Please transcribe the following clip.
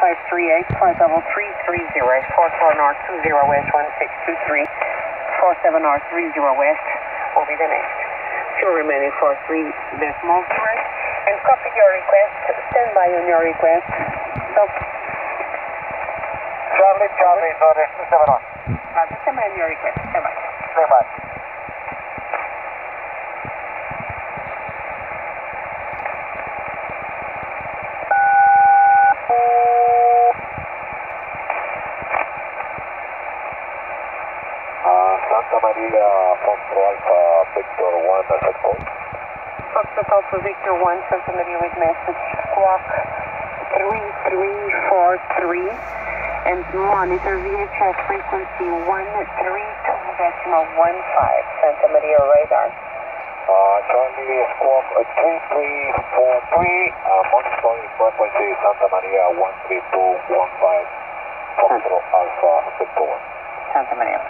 538, flight level 330, 44 north 20 west 1623, 47 north 30 west will be the next. Fuel remaining for three decimals right. And copy your request. Stand by on your request. Charlie, Charlie, Northern 27 on. just stand by on your request. Stand by. Very much. Uh, Santa Maria, Foxtrot Alpha, Victor 1, that's it, call. Foxtrot Alpha Victor 1, Santa Maria with message squawk 3343 and monitor VHF frequency 132 decimal 15 Santa Maria radar. Uh, Charlie, squawk uh, 3343, uh, monitoring frequency Santa Maria 13215, Foxtrot Alpha, Victor 1. Santa Maria.